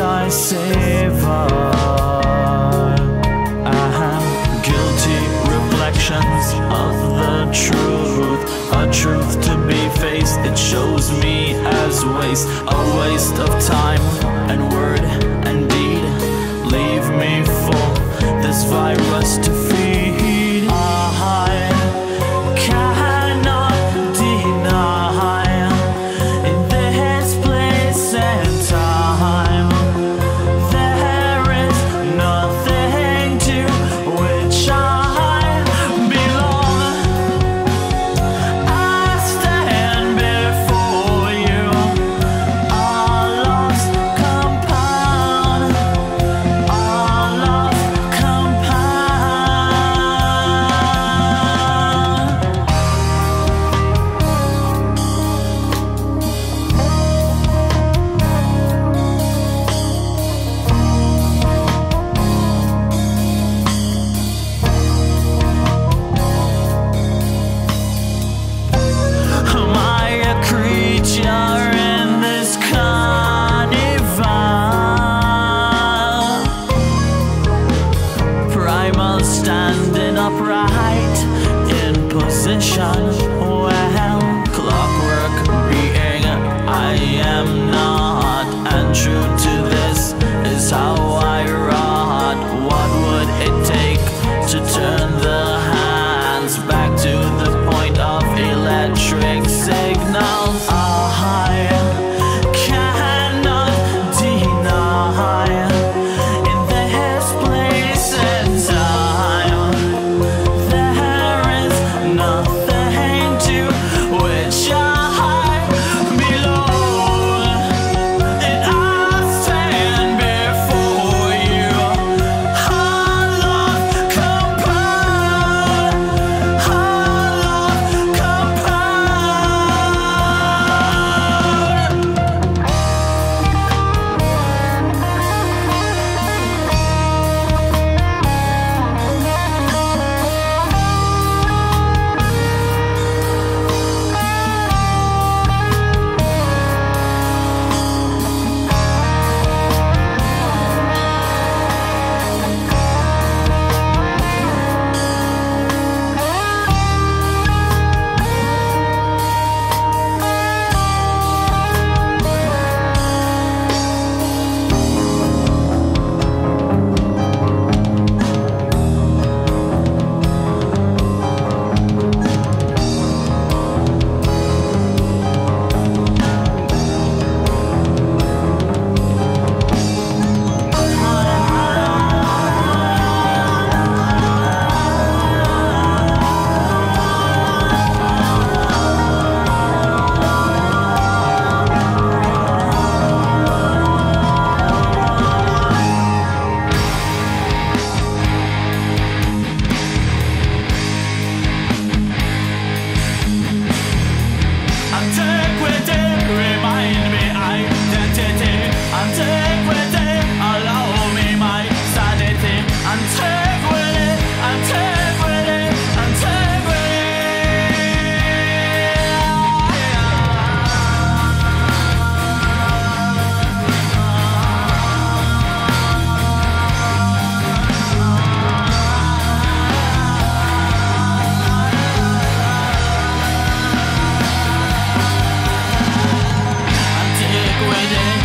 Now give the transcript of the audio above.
I savor. I have guilty reflections of the truth, a truth to be faced. It shows me as waste, a waste of time and word and deed. Leave me for this virus. Antiquity, remind me identity, antiquity. when it.